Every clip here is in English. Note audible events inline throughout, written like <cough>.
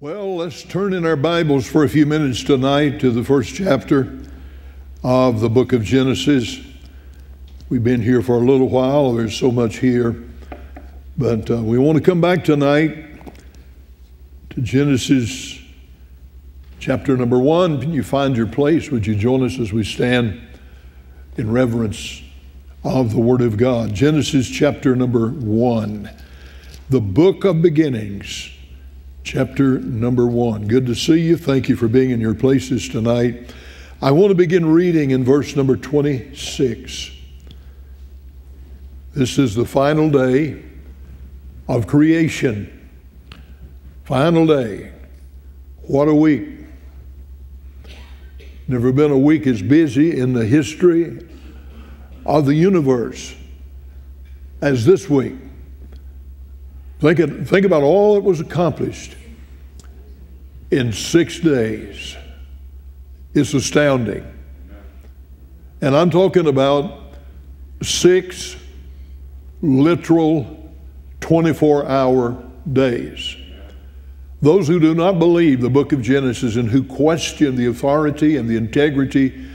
Well, let's turn in our Bibles for a few minutes tonight to the first chapter of the book of Genesis. We've been here for a little while, there's so much here. But uh, we want to come back tonight to Genesis chapter number one. Can you find your place? Would you join us as we stand in reverence of the Word of God? Genesis chapter number one, the book of beginnings chapter number one. Good to see you. Thank you for being in your places tonight. I want to begin reading in verse number 26. This is the final day of creation. Final day. What a week. Never been a week as busy in the history of the universe as this week. Think, think about all that was accomplished in six days. It's astounding. And I'm talking about six literal 24 hour days. Those who do not believe the book of Genesis and who question the authority and the integrity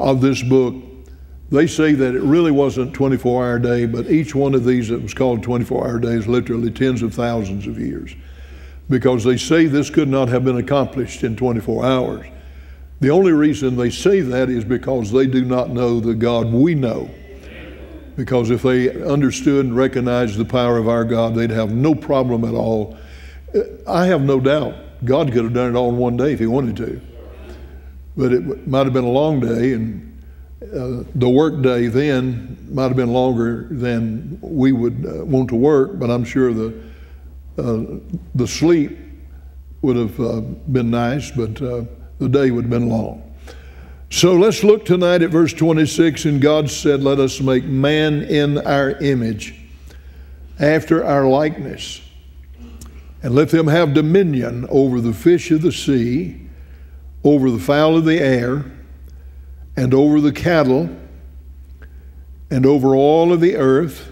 of this book, they say that it really wasn't 24 hour day, but each one of these that was called 24 hour days, literally tens of thousands of years because they say this could not have been accomplished in 24 hours. The only reason they say that is because they do not know the God we know. Because if they understood and recognized the power of our God, they'd have no problem at all. I have no doubt God could have done it all in one day if He wanted to. But it might have been a long day, and uh, the work day then might have been longer than we would uh, want to work, but I'm sure the uh, the sleep would have uh, been nice, but uh, the day would have been long. So let's look tonight at verse 26. And God said, Let us make man in our image, after our likeness, and let them have dominion over the fish of the sea, over the fowl of the air, and over the cattle, and over all of the earth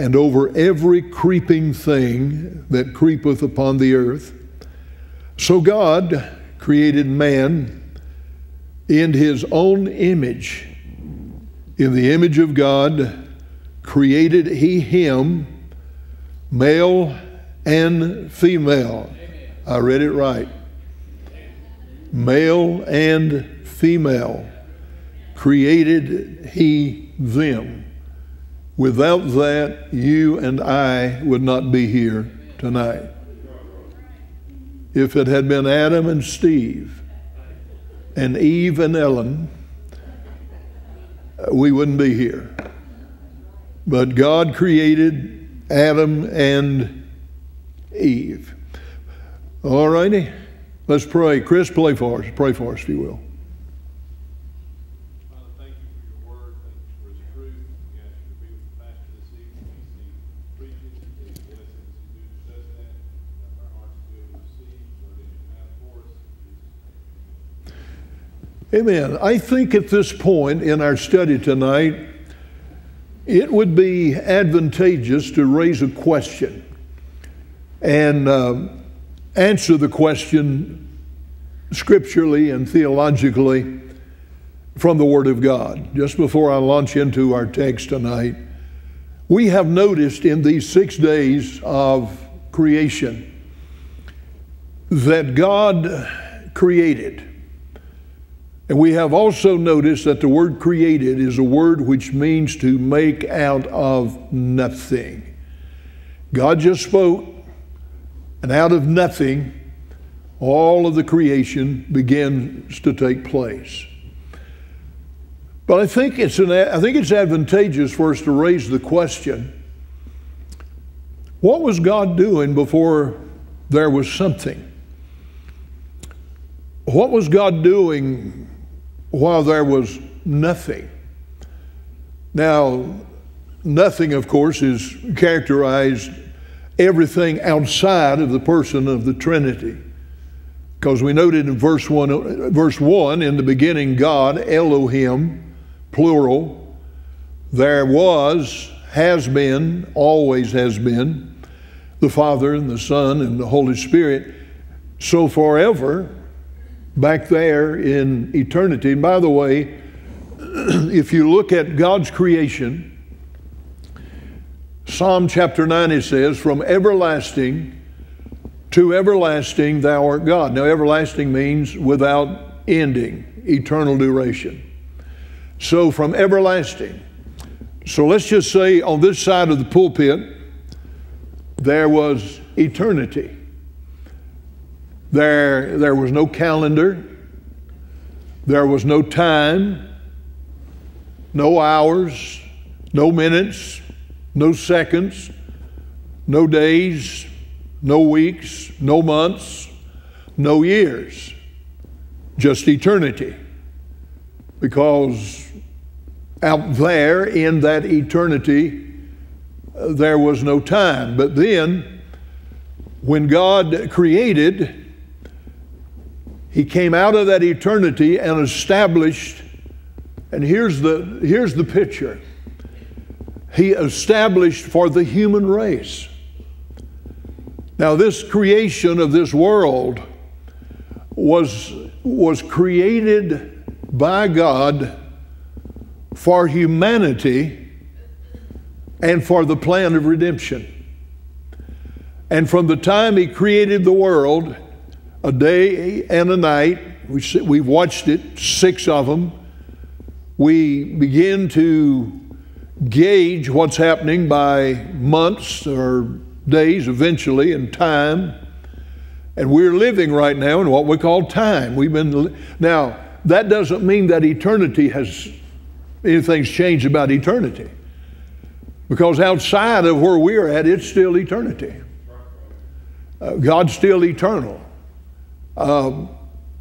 and over every creeping thing that creepeth upon the earth. So God created man in his own image. In the image of God created he him, male and female. I read it right. Male and female created he them. Without that, you and I would not be here tonight. If it had been Adam and Steve and Eve and Ellen, uh, we wouldn't be here. But God created Adam and Eve. All righty, let's pray. Chris, play for us. Pray for us, if you will. Amen. I think at this point in our study tonight, it would be advantageous to raise a question and uh, answer the question scripturally and theologically from the Word of God. Just before I launch into our text tonight, we have noticed in these six days of creation that God created and we have also noticed that the word created is a word which means to make out of nothing. God just spoke, and out of nothing, all of the creation begins to take place. But I think it's, an, I think it's advantageous for us to raise the question what was God doing before there was something? What was God doing while there was nothing. Now, nothing, of course, is characterized everything outside of the person of the Trinity. Because we noted in verse 1, verse 1, in the beginning, God, Elohim, plural, there was, has been, always has been, the Father and the Son and the Holy Spirit. So, forever, back there in eternity, and by the way, <clears throat> if you look at God's creation, Psalm chapter 90 says, From everlasting to everlasting thou art God. Now, everlasting means without ending, eternal duration. So, from everlasting. So, let's just say on this side of the pulpit, there was eternity. There, there was no calendar, there was no time, no hours, no minutes, no seconds, no days, no weeks, no months, no years, just eternity. Because out there in that eternity, uh, there was no time. But then, when God created, He came out of that eternity and established, and here's the, here's the picture He established for the human race. Now, this creation of this world was, was created by God for humanity and for the plan of redemption. And from the time He created the world, a day and a night, we, we've watched it, six of them, we begin to gauge what's happening by months or days eventually in time. And we're living right now in what we call time. We've been now that doesn't mean that eternity has anything's changed about eternity. Because outside of where we're at, it's still eternity. Uh, God's still eternal. Uh,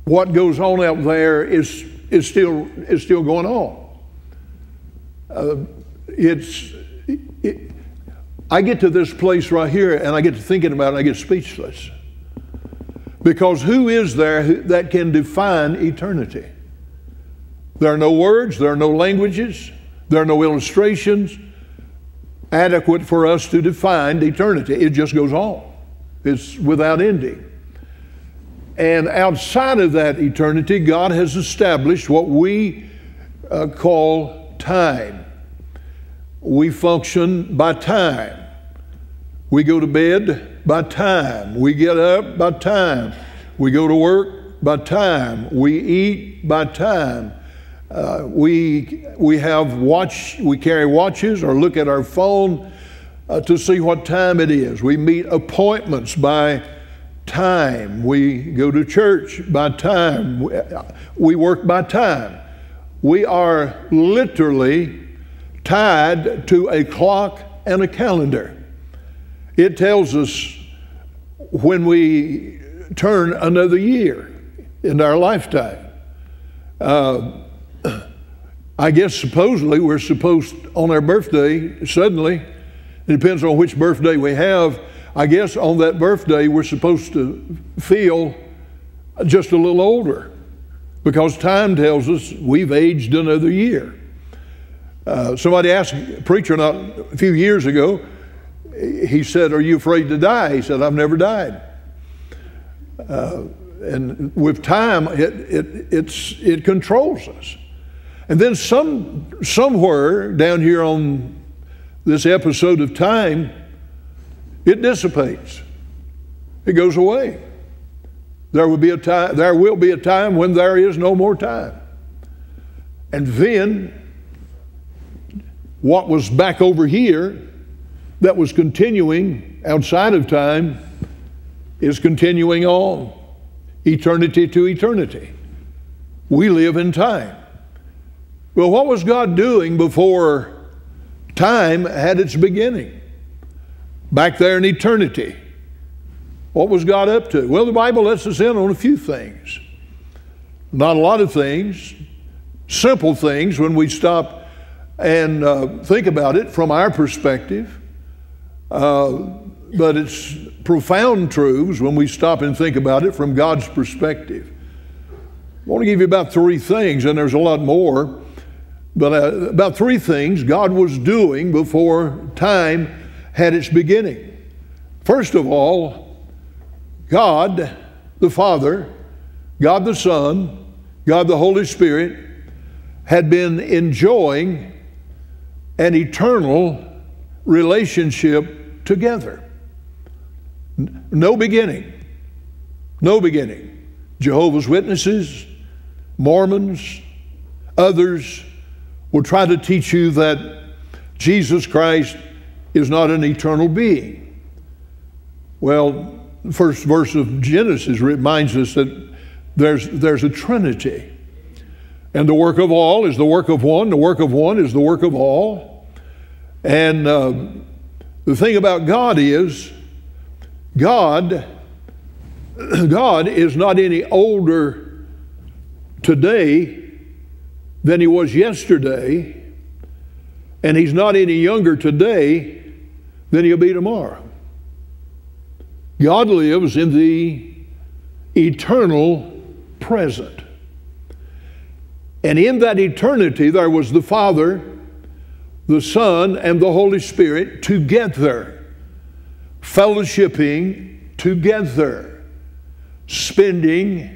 what goes on out there is, is, still, is still going on. Uh, it's, it, I get to this place right here and I get to thinking about it and I get speechless. Because who is there that can define eternity? There are no words, there are no languages, there are no illustrations adequate for us to define eternity. It just goes on, it's without ending. And outside of that eternity, God has established what we uh, call time. We function by time. We go to bed by time. We get up by time. We go to work by time. We eat by time. Uh, we, we have watch, we carry watches or look at our phone uh, to see what time it is. We meet appointments by time. We go to church by time. We, work by time. We are literally tied to a clock and a calendar. It tells us when we turn another year in our lifetime. Uh, <clears throat> I guess supposedly we're supposed on our birthday, suddenly, it depends on which birthday we have. I guess on that birthday we're supposed to feel just a little older because time tells us we've aged another year. Uh, somebody asked a preacher not a few years ago, he said, Are you afraid to die? He said, I've never died. Uh, and with time, it, it, it's, it controls us. And then some, somewhere down here on this episode of time, it dissipates. It goes away. There will be a time, there will be a time when there is no more time. And then what was back over here that was continuing outside of time is continuing on eternity to eternity. We live in time. Well, what was God doing before time had its beginning? Back there in eternity. What was God up to? Well, the Bible lets us in on a few things. Not a lot of things, simple things when we stop and uh, think about it from our perspective. Uh, but it's profound truths when we stop and think about it from God's perspective. I want to give you about three things, and there's a lot more. But uh, about three things God was doing before time had its beginning. First of all, God the Father, God the Son, God the Holy Spirit had been enjoying an eternal relationship together. No beginning. No beginning. Jehovah's Witnesses, Mormons, others will try to teach you that Jesus Christ is not an eternal being. Well, the first verse of Genesis reminds us that there's, there's a trinity. And the work of all is the work of one, the work of one is the work of all. And uh, the thing about God is, God, <clears throat> God is not any older today than he was yesterday, and he's not any younger today than he'll be tomorrow. God lives in the eternal present. And in that eternity, there was the Father, the Son, and the Holy Spirit together, fellowshipping together, spending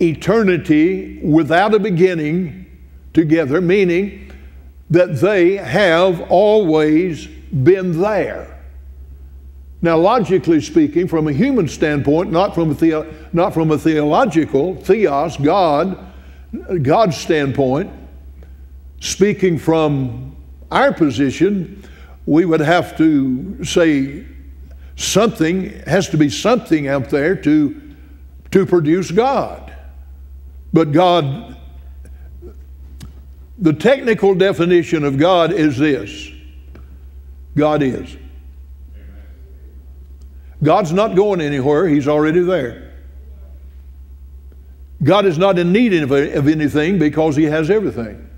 eternity without a beginning together, meaning that they have always been there. Now, logically speaking, from a human standpoint, not from a, not from a theological, theos, God, God's standpoint, speaking from our position, we would have to say something, has to be something out there to, to produce God. But God, the technical definition of God is this God is. God's not going anywhere, He's already there. God is not in need of, anything because He has everything.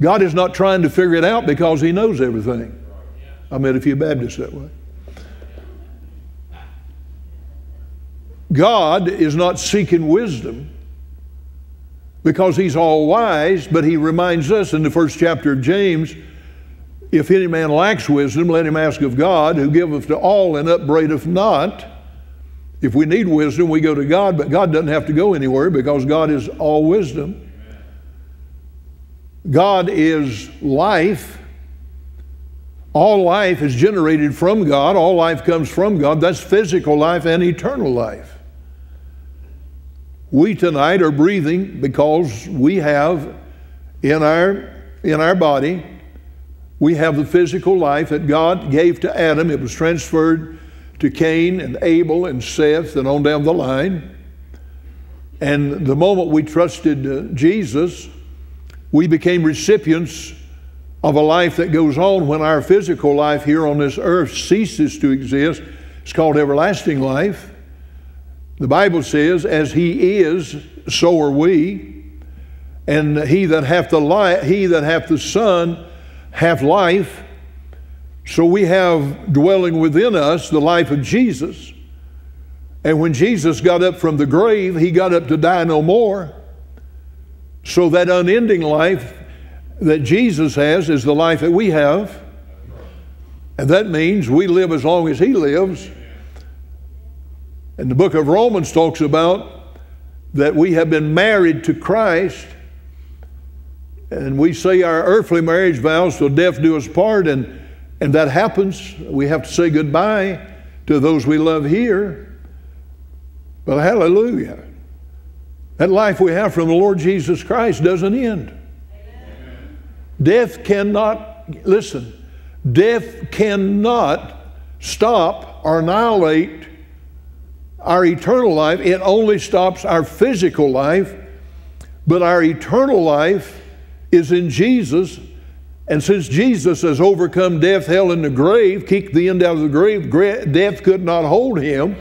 God is not trying to figure it out because He knows everything. I met a few Baptists that way. God is not seeking wisdom because He's all wise, but He reminds us in the first chapter of James if any man lacks wisdom, let him ask of God, who giveth to all and upbraideth not. If we need wisdom, we go to God, but God doesn't have to go anywhere because God is all wisdom. God is life. All life is generated from God. All life comes from God. That's physical life and eternal life. We tonight are breathing because we have in our, in our body, we have the physical life that God gave to Adam. It was transferred to Cain and Abel and Seth and on down the line. And the moment we trusted uh, Jesus, we became recipients of a life that goes on when our physical life here on this earth ceases to exist. It's called everlasting life. The Bible says, as he is, so are we. And he that hath the light, he that hath the Son hath life. So we have dwelling within us the life of Jesus. And when Jesus got up from the grave, he got up to die no more. So that unending life that Jesus has is the life that we have. And that means we live as long as he lives. And the book of Romans talks about that we have been married to Christ and we say our earthly marriage vows till death do us part and and that happens. We have to say goodbye to those we love here. But hallelujah. That life we have from the Lord Jesus Christ doesn't end. Amen. Death cannot, listen, death cannot stop or annihilate our eternal life. It only stops our physical life, but our eternal life is in Jesus and since Jesus has overcome death, hell, and the grave, kicked the end out of the grave, death could not hold him.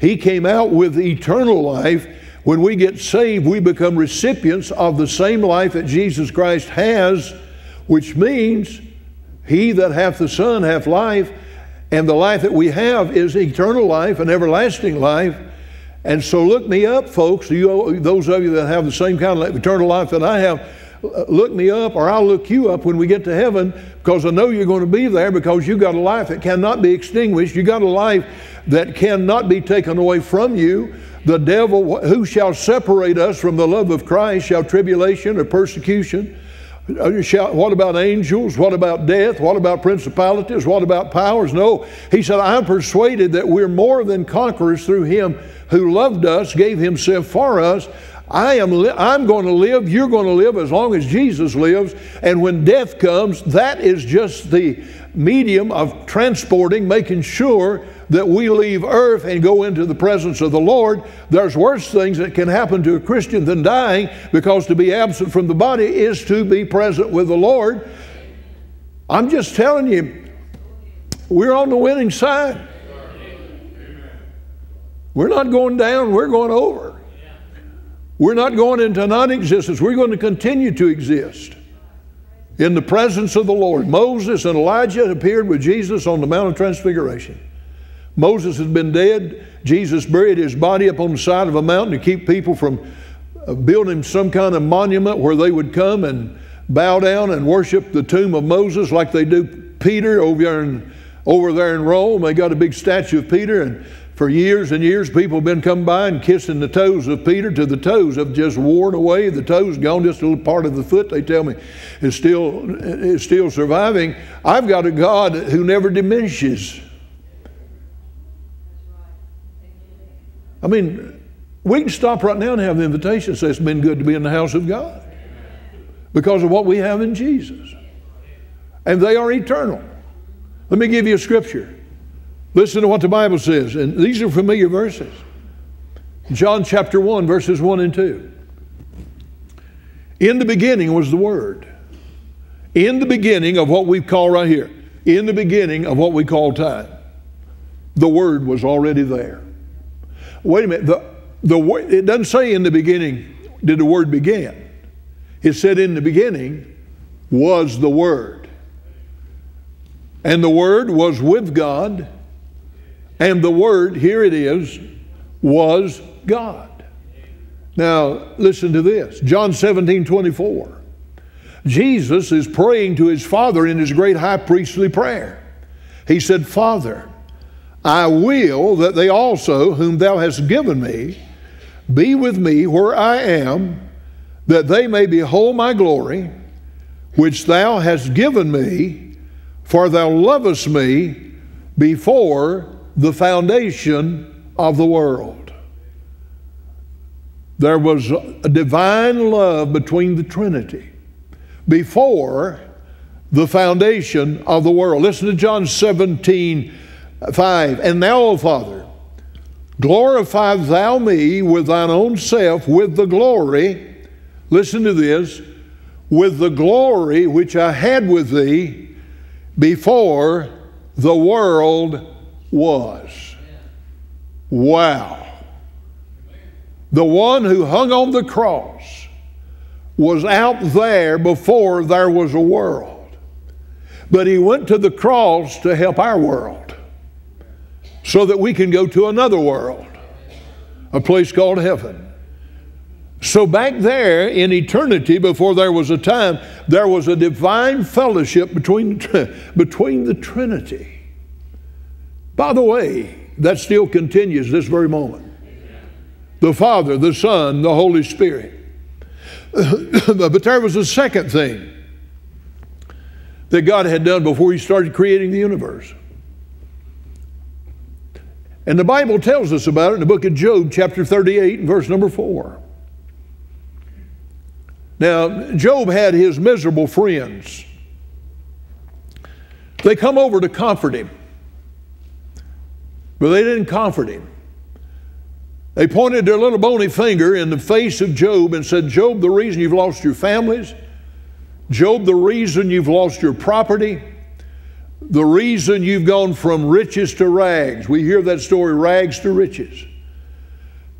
He came out with eternal life. When we get saved, we become recipients of the same life that Jesus Christ has, which means he that hath the Son hath life, and the life that we have is eternal life and everlasting life. And so look me up, folks, you, those of you that have the same kind of eternal life that I have look me up or I'll look you up when we get to heaven because I know you're going to be there because you've got a life that cannot be extinguished. You've got a life that cannot be taken away from you. The devil, who shall separate us from the love of Christ, shall tribulation or persecution? Uh, what about angels? What about death? What about principalities? What about powers? No. He said, I'm persuaded that we're more than conquerors through him who loved us, gave himself for us. I am li- I'm going to live, you're going to live as long as Jesus lives. And when death comes, that is just the medium of transporting, making sure that we leave earth and go into the presence of the Lord. There's worse things that can happen to a Christian than dying because to be absent from the body is to be present with the Lord. I'm just telling you, we're on the winning side. We're not going down, we're going over. We're not going into non existence. We're going to continue to exist in the presence of the Lord. Moses and Elijah appeared with Jesus on the Mount of Transfiguration. Moses had been dead. Jesus buried his body up on the side of a mountain to keep people from uh, building some kind of monument where they would come and bow down and worship the tomb of Moses like they do Peter over there in, over there in Rome. They got a big statue of Peter, and for years and years, people have been coming by and kissing the toes of Peter to the toes have just worn away. The toes gone, just a little part of the foot, they tell me, is still, is still surviving. I've got a God who never diminishes. I mean, we can stop right now and have the invitation say it's been good to be in the house of God because of what we have in Jesus. And they are eternal. Let me give you a scripture. Listen to what the Bible says, and these are familiar verses. John chapter 1, verses 1 and 2. In the beginning was the Word. In the beginning of what we call right here, in the beginning of what we call time, the Word was already there. Wait a minute, the, the, it doesn't say in the beginning did the Word begin. It said in the beginning was the Word. And the Word was with God and the Word, here it is, was God. Now, listen to this John 17 24. Jesus is praying to his Father in his great high priestly prayer. He said, Father, I will that they also, whom thou hast given me, be with me where I am, that they may behold my glory, which thou hast given me, for thou lovest me before the foundation of the world. There was a divine love between the Trinity before the foundation of the world. Listen to John 17 5. And now, O Father, glorify thou me with thine own self, with the glory, listen to this, with the glory which I had with thee before the world was. Wow. The one who hung on the cross was out there before there was a world. But he went to the cross to help our world so that we can go to another world, a place called heaven. So, back there in eternity, before there was a time, there was a divine fellowship between, <laughs> between the Trinity. By the way, that still continues this very moment. The Father, the Son, the Holy Spirit. <coughs> but there was a second thing that God had done before He started creating the universe. And the Bible tells us about it in the book of Job, chapter 38, verse number 4. Now, Job had his miserable friends. They come over to comfort him. But they didn't comfort him. They pointed their little bony finger in the face of Job and said, Job, the reason you've lost your families, Job, the reason you've lost your property, the reason you've gone from riches to rags. We hear that story, rags to riches.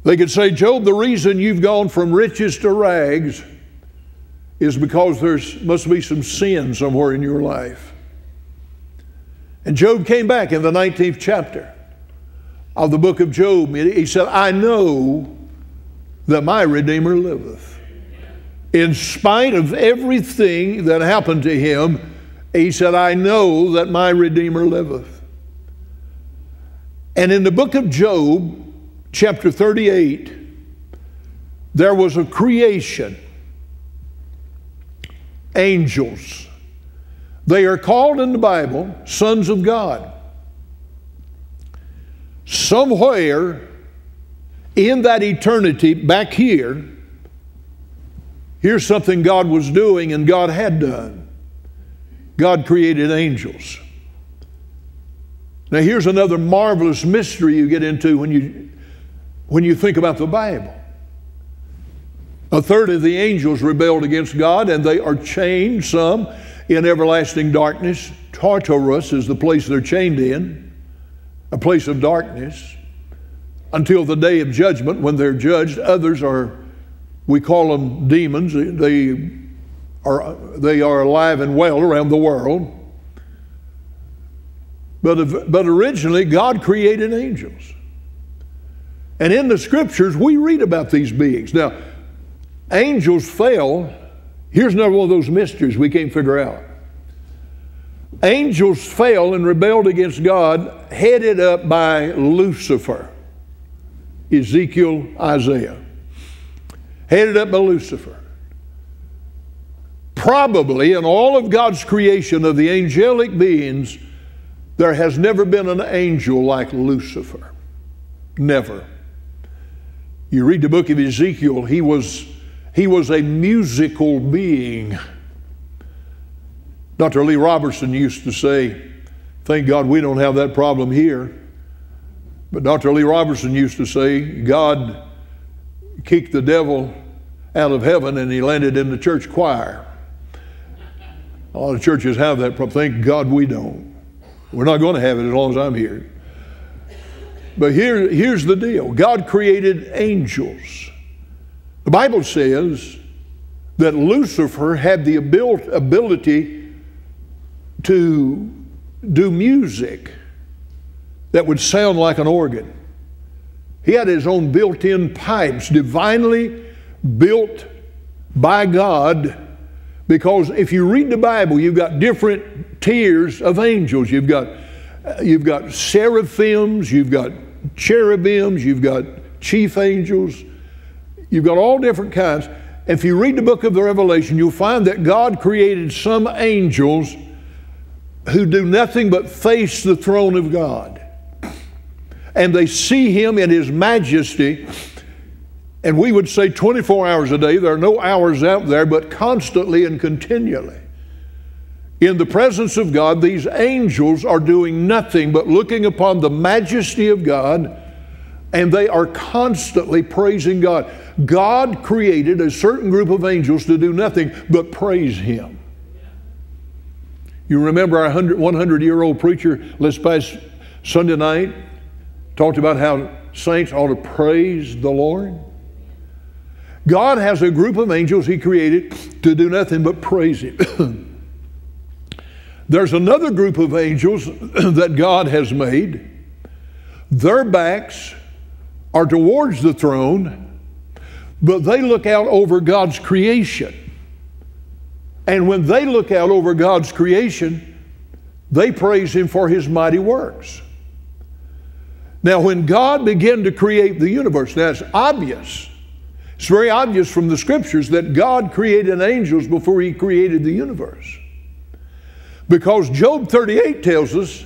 They could say, Job, the reason you've gone from riches to rags is because there must be some sin somewhere in your life. And Job came back in the 19th chapter of the book of Job, he said, I know that my Redeemer liveth. In spite of everything that happened to him, he said, I know that my Redeemer liveth. And in the book of Job, chapter 38, there was a creation angels. They are called in the Bible sons of God. Somewhere in that eternity back here, here's something God was doing and God had done. God created angels. Now, here's another marvelous mystery you get into when you, when you think about the Bible. A third of the angels rebelled against God, and they are chained, some in everlasting darkness. Tartarus is the place they're chained in, a place of darkness, until the day of judgment when they're judged. Others are, we call them demons. They are, they are alive and well around the world. But, but originally, God created angels. And in the scriptures, we read about these beings. Now, angels fell. Here's another one of those mysteries we can't figure out. Angels fell and rebelled against God, headed up by Lucifer. Ezekiel, Isaiah. Headed up by Lucifer. Probably in all of God's creation of the angelic beings, there has never been an angel like Lucifer. Never. You read the book of Ezekiel, he was he was a musical being. Dr. Lee Roberson used to say, Thank God we don't have that problem here. But Dr. Lee Roberson used to say, God kicked the devil out of heaven and he landed in the church choir. A lot of churches have that problem. Thank God we don't. We're not going to have it as long as I'm here. But here, here's the deal God created angels. The Bible says that Lucifer had the ability to do music that would sound like an organ. He had his own built in pipes, divinely built by God. Because if you read the Bible, you've got different tiers of angels. You've got, uh, you've got seraphims, you've got cherubims, you've got chief angels, You've got all different kinds. If you read the book of the Revelation, you'll find that God created some angels who do nothing but face the throne of God. And they see Him in His majesty. And we would say 24 hours a day. There are no hours out there, but constantly and continually. In the presence of God, these angels are doing nothing but looking upon the majesty of God and they are constantly praising God. God created a certain group of angels to do nothing but praise Him. You remember our 100 year old preacher last past Sunday night talked about how saints ought to praise the Lord? God has a group of angels He created to do nothing but praise Him. <clears throat> There's another group of angels <clears throat> that God has made. Their backs are towards the throne, but they look out over God's creation. And when they look out over God's creation, they praise Him for His mighty works. Now, when God began to create the universe, it's obvious. It's very obvious from the scriptures that God created angels before He created the universe. Because Job 38 tells us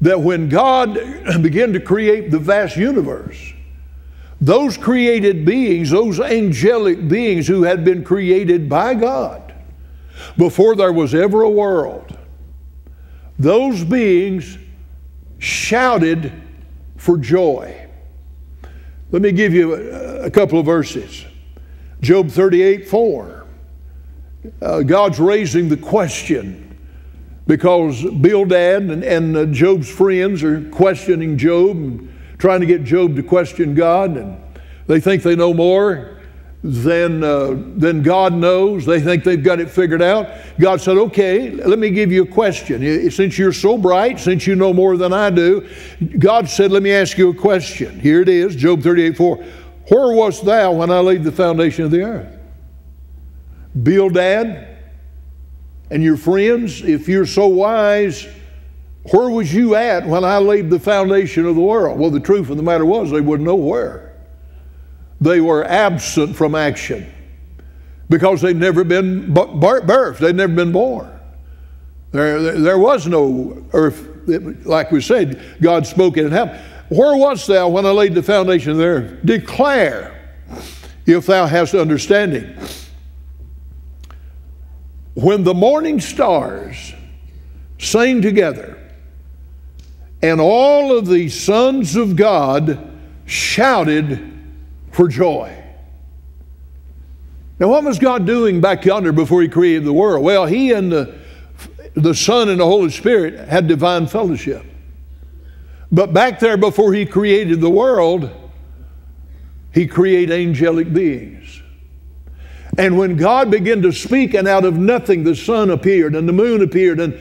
that when God <clears throat> began to create the vast universe, those created beings, those angelic beings who had been created by God before there was ever a world, those beings shouted for joy. Let me give you a, couple of verses. Job 38 4. Uh, God's raising the question because Bildad and, and uh, Job's friends are questioning Job and trying to get Job to question God, and they think they know more than, uh, than God knows. They think they've got it figured out. God said, Okay, let me give you a question. Since you're so bright, since you know more than I do, God said, Let me ask you a question. Here it is Job 38 4. Where wast thou when I laid the foundation of the earth? Bildad and your friends, if you're so wise, where was you at when I laid the foundation of the world? Well, the truth of the matter was they wouldn't know where. They were absent from action because they'd never been birthed, they'd never been born. There, there was no earth, like we said, God spoke it and happened. Where wast thou when I laid the foundation there? Declare, if thou hast understanding. When the morning stars sang together, and all of the sons of God shouted for joy. Now, what was God doing back yonder before He created the world? Well, He and the, the Son and the Holy Spirit had divine fellowship. But back there before He created the world, He created angelic beings. And when God began to speak, and out of nothing the sun appeared, and the moon appeared, and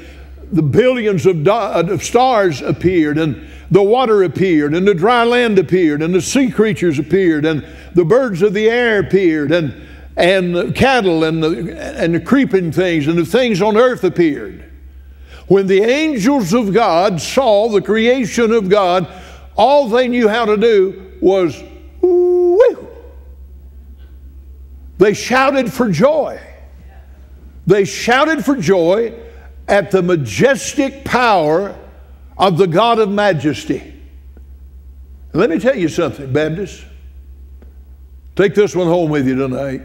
the billions of, uh, of stars appeared, and the water appeared, and the dry land appeared, and the sea creatures appeared, and the birds of the air appeared, and, and the cattle, and the, and the creeping things, and the things on earth appeared. When the angels of God saw the creation of God, all they knew how to do was, Woo! They shouted for joy. They shouted for joy at the majestic power of the God of majesty. Let me tell you something, Baptist. Take this one home with you tonight.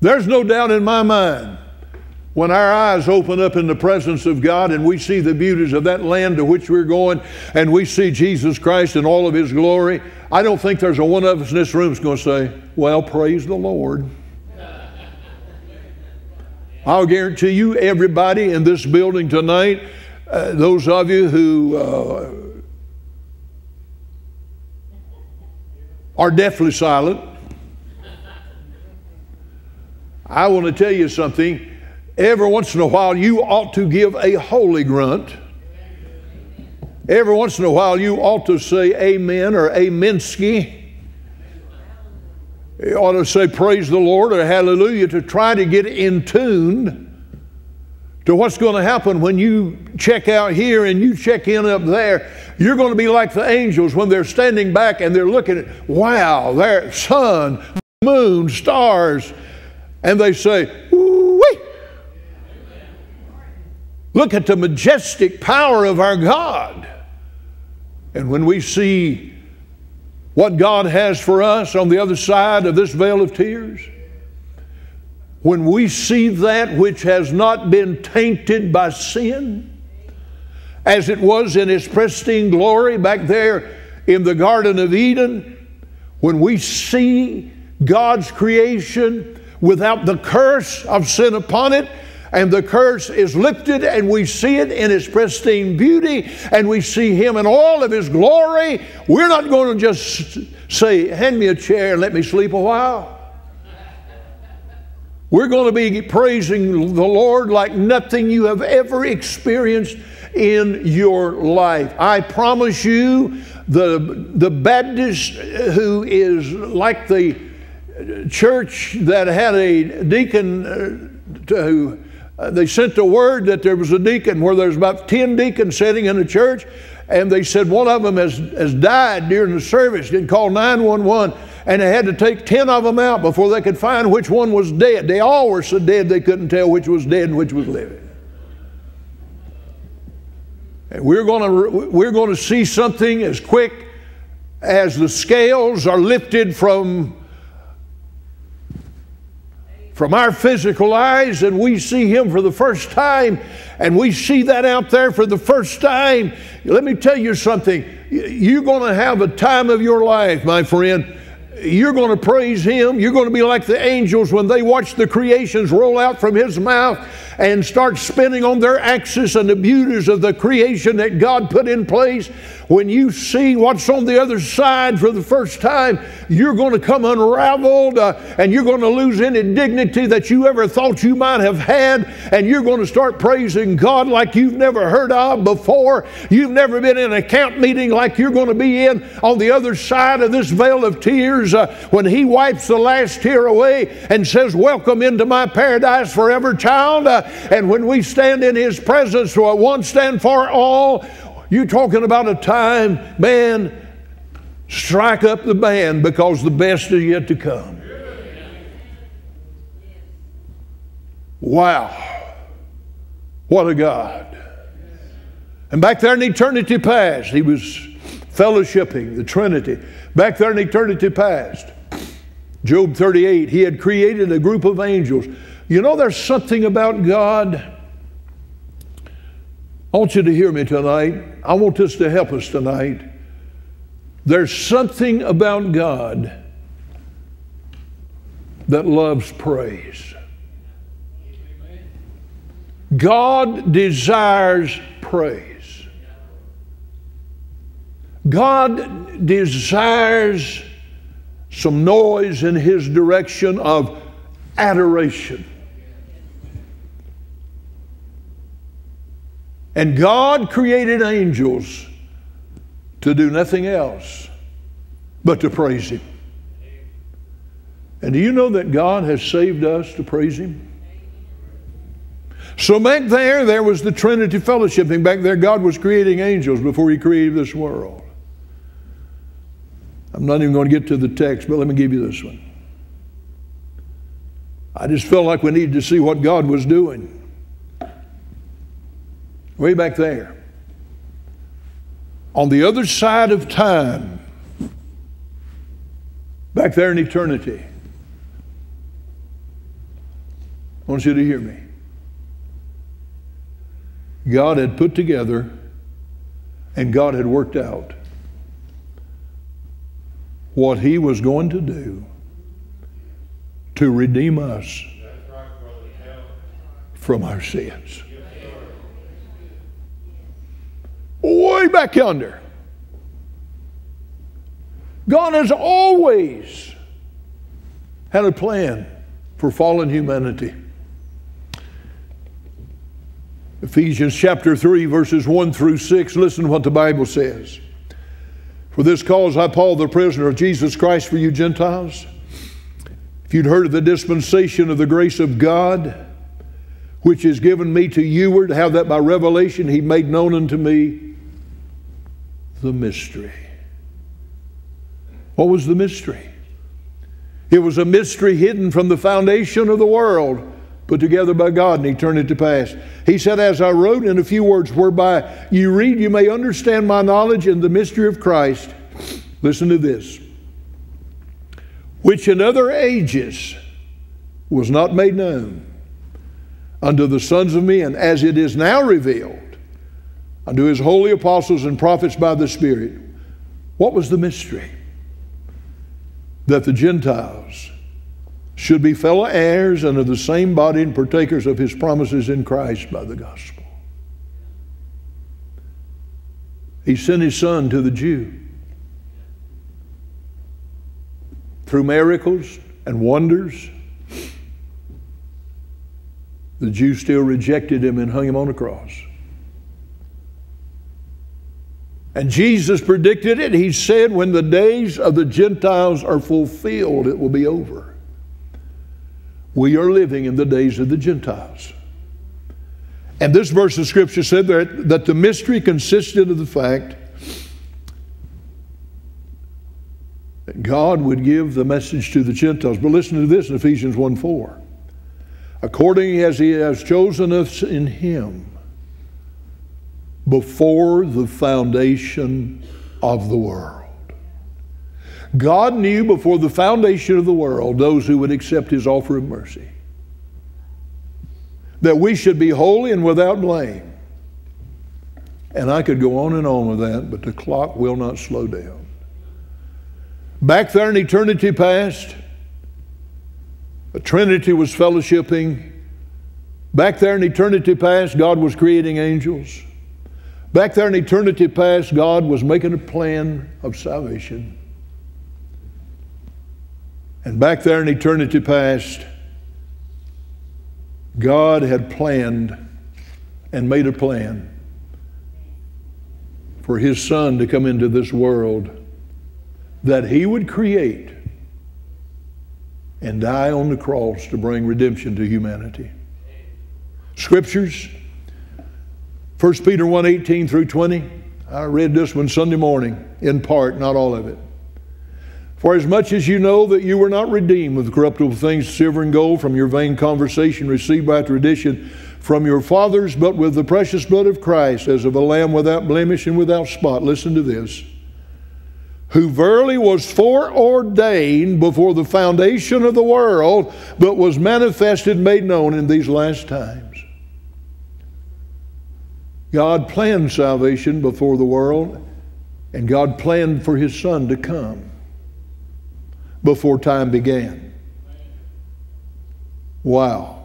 There's no doubt in my mind when our eyes open up in the presence of God and we see the beauties of that land to which we're going and we see Jesus Christ in all of his glory, I don't think there's a one of us in this room that's going to say, Well, praise the Lord. I'll guarantee you, everybody in this building tonight, uh, those of you who uh, are deathly silent, I want to tell you something. Every once in a while, you ought to give a holy grunt. Every once in a while, you ought to say amen or amenski. You ought to say praise the Lord or hallelujah to try to get in tune to what's going to happen when you check out here and you check in up there. You're going to be like the angels when they're standing back and they're looking at, wow, there, sun, moon, stars, and they say, wee. Look at the majestic power of our God. And when we see what God has for us on the other side of this veil of tears, when we see that which has not been tainted by sin, as it was in its pristine glory back there in the Garden of Eden, when we see God's creation without the curse of sin upon it, and the curse is lifted, and we see it in its pristine beauty, and we see Him in all of His glory. We're not going to just say, Hand me a chair and let me sleep a while. We're going to be praising the Lord like nothing you have ever experienced in your life. I promise you, the, the Baptist who is like the church that had a deacon uh, to uh, they sent the word that there was a deacon where there's about 10 deacons sitting in the church, and they said one of them has, has died during the service, didn't call 911, and they had to take 10 of them out before they could find which one was dead. They all were so dead they couldn't tell which was dead and which was living. And we're going we're going to see something as quick as the scales are lifted from from our physical eyes and we see Him for the first time and we see that out there for the first time, let me tell you something. You're going to have a time of your life, my friend. You're going to praise Him. You're going to be like the angels when they watch the creations roll out from His mouth and start spinning on their axis and the beauties of the creation that God put in place. When you see what's on the other side for the first time, you're going to come unraveled uh, and you're going to lose any dignity that you ever thought you might have had. And you're going to start praising God like you've never heard of before. You've never been in a camp meeting like you're going to be in on the other side of this veil of tears uh, when He wipes the last tear away and says, Welcome into my paradise forever, child. Uh, and when we stand in His presence, one stand for all, you talking about a time, man, strike up the band because the best is yet to come. Wow. What a God. And back there in eternity past, he was fellowshipping the Trinity. Back there in eternity past, Job 38, he had created a group of angels. You know, there's something about God I want you to hear me tonight. I want this to help us tonight. There's something about God that loves praise. God desires praise. God desires some noise in His direction of adoration. And God created angels to do nothing else but to praise Him. And do you know that God has saved us to praise Him? So back there, there was the Trinity fellowshipping. Back there, God was creating angels before He created this world. I'm not even going to get to the text, but let me give you this one. I just felt like we needed to see what God was doing way back there. On the other side of time, back there in eternity. I want you to hear me. God had put together and God had worked out what He was going to do to redeem us from our sins. Back yonder. God has always had a plan for fallen humanity. Ephesians chapter 3, verses 1 through 6, listen to what the Bible says. For this cause I, Paul, the prisoner of Jesus Christ for you Gentiles. If you'd heard of the dispensation of the grace of God, which is given me to you, to have that by revelation he made known unto me the mystery. What was the mystery? It was a mystery hidden from the foundation of the world, put together by God in eternity past. He said, As I wrote in a few words, whereby you read, you may understand my knowledge and the mystery of Christ. Listen to this. Which in other ages was not made known unto the sons of men, as it is now revealed unto his holy apostles and prophets by the Spirit. What was the mystery? That the Gentiles should be fellow heirs and of the same body and partakers of his promises in Christ by the gospel. He sent his son to the Jew through miracles and wonders. The Jews still rejected him and hung him on a cross. And Jesus predicted it. He said, When the days of the Gentiles are fulfilled, it will be over. We are living in the days of the Gentiles. And this verse of Scripture said that, that the mystery consisted of the fact that God would give the message to the Gentiles. But listen to this in Ephesians 1 4. According as He has chosen us in Him before the foundation of the world. God knew before the foundation of the world those who would accept His offer of mercy. That we should be holy and without blame. And I could go on and on with that, but the clock will not slow down. Back there in eternity past, the Trinity was fellowshipping. Back there in eternity past, God was creating angels. Back there in eternity past, God was making a plan of salvation. And back there in eternity past, God had planned and made a plan for His Son to come into this world that He would create and die on the cross to bring redemption to humanity. Scriptures, 1 Peter 1 18 through 20. I read this one Sunday morning, in part, not all of it. For as much as you know that you were not redeemed with corruptible things, silver and gold, from your vain conversation received by tradition from your fathers, but with the precious blood of Christ, as of a lamb without blemish and without spot. Listen to this. Who verily was foreordained before the foundation of the world, but was manifested, made known in these last times. God planned salvation before the world, and God planned for His Son to come before time began. Wow.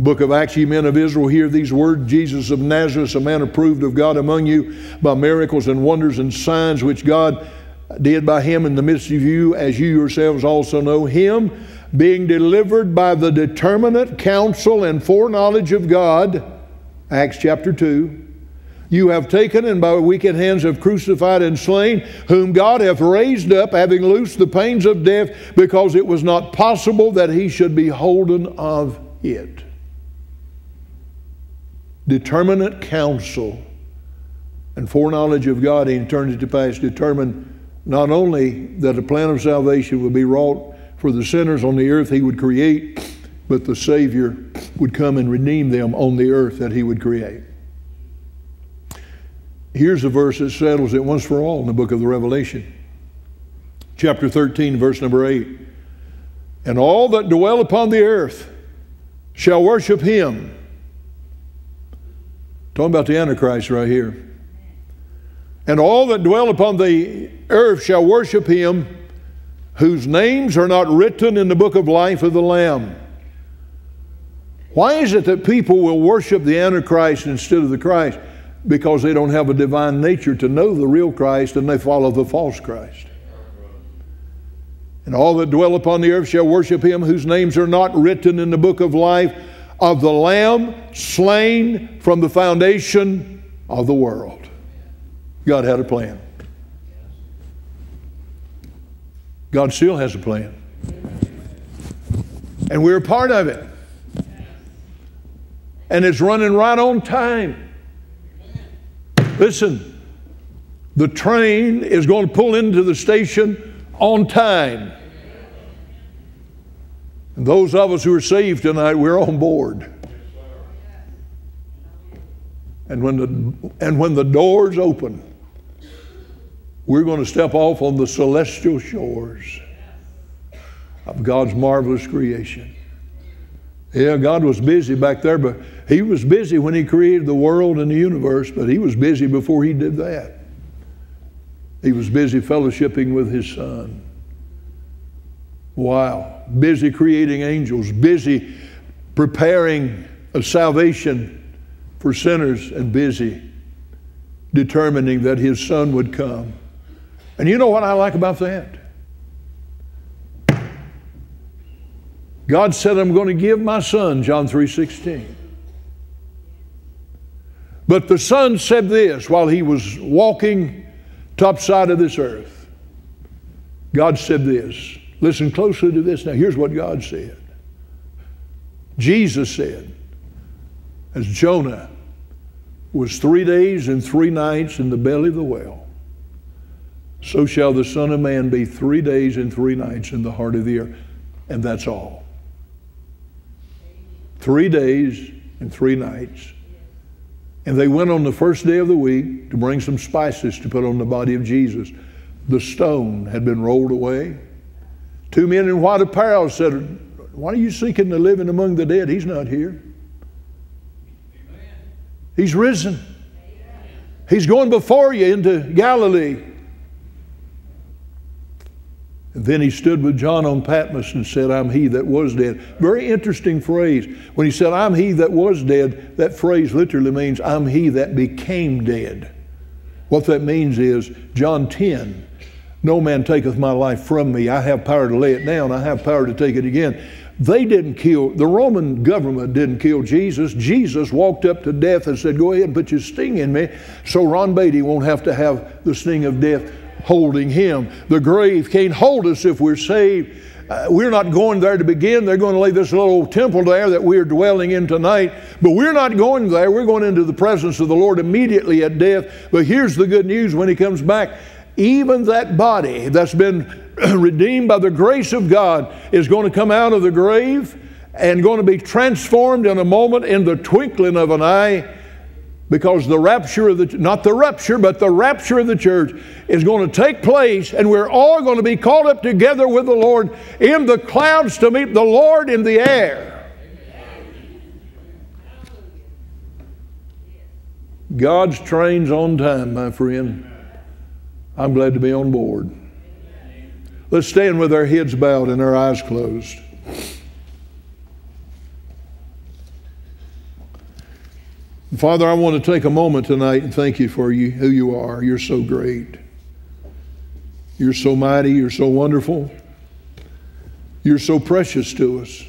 book of Acts, ye men of Israel, hear these words Jesus of Nazareth, a man approved of God among you by miracles and wonders and signs which God did by him in the midst of you, as you yourselves also know. Him being delivered by the determinate counsel and foreknowledge of God, Acts chapter 2 you have taken and by wicked hands have crucified and slain, whom God hath raised up, having loosed the pains of death, because it was not possible that he should be holden of it. Determinate counsel and foreknowledge of God in eternity past determined not only that a plan of salvation would be wrought for the sinners on the earth he would create, but the Savior would come and redeem them on the earth that he would create. Here's a verse that settles it once for all in the book of the Revelation. Chapter 13, verse number 8. And all that dwell upon the earth shall worship him. Talking about the Antichrist right here. And all that dwell upon the earth shall worship him, whose names are not written in the book of life of the Lamb. Why is it that people will worship the Antichrist instead of the Christ? because they don't have a divine nature to know the real Christ and they follow the false Christ. And all that dwell upon the earth shall worship him whose names are not written in the book of life of the Lamb slain from the foundation of the world. God had a plan. God still has a plan. And we're a part of it. And it's running right on time. Listen, the train is going to pull into the station on time. And those of us who are saved tonight, we're on board. And when the, and when the doors open, we're going to step off on the celestial shores of God's marvelous creation. Yeah, God was busy back there, but He was busy when He created the world and the universe, but He was busy before He did that. He was busy fellowshipping with His Son. Wow. Busy creating angels, busy preparing a salvation for sinners, and busy determining that His Son would come. And you know what I like about that? God said, I'm going to give my son, John 3:16. But the son said this while he was walking topside of this earth. God said this. Listen closely to this now. Here's what God said. Jesus said, as Jonah was three days and three nights in the belly of the whale, so shall the Son of Man be three days and three nights in the heart of the earth. And that's all three days and three nights. And they went on the first day of the week to bring some spices to put on the body of Jesus. The stone had been rolled away. Two men in white apparel said, Why are you seeking the living among the dead? He's not here. He's risen. He's going before you into Galilee. And then he stood with John on Patmos and said, I'm he that was dead. Very interesting phrase. When he said, I'm he that was dead, that phrase literally means, I'm he that became dead. What that means is, John 10, no man taketh my life from me. I have power to lay it down, I have power to take it again. They didn't kill, the Roman government didn't kill Jesus. Jesus walked up to death and said, Go ahead and put your sting in me so Ron Baity won't have to have the sting of death holding him. The grave can't hold us if we're saved. Uh, we're not going there to begin. They're going to lay this little temple there that we're dwelling in tonight. But we're not going there. We're going into the presence of the Lord immediately at death. But here's the good news when He comes back even that body that's been <clears throat> redeemed by the grace of God is going to come out of the grave and going to be transformed in a moment in the twinkling of an eye because the rapture of the not the rapture but the rapture of the church is going to take place and we're all going to be caught up together with the lord in the clouds to meet the lord in the air. God's train's on time my friend. I'm glad to be on board. Let's stand with our heads bowed and our eyes closed Father, I want to take a moment tonight and thank you for you, who you are. You're so great. You're so mighty. You're so wonderful. You're so precious to us.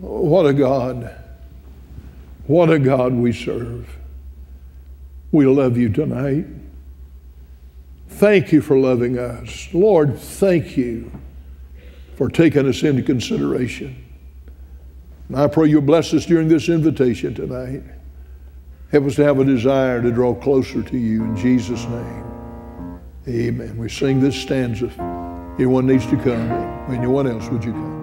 What a God. What a God we serve. We love you tonight. Thank you for loving us. Lord, thank you for taking us into consideration. And I pray you'll bless us during this invitation tonight. Help us to have a desire to draw closer to you in Jesus' name. Amen. We sing this stanza. Anyone needs to come. Anyone else, would you come?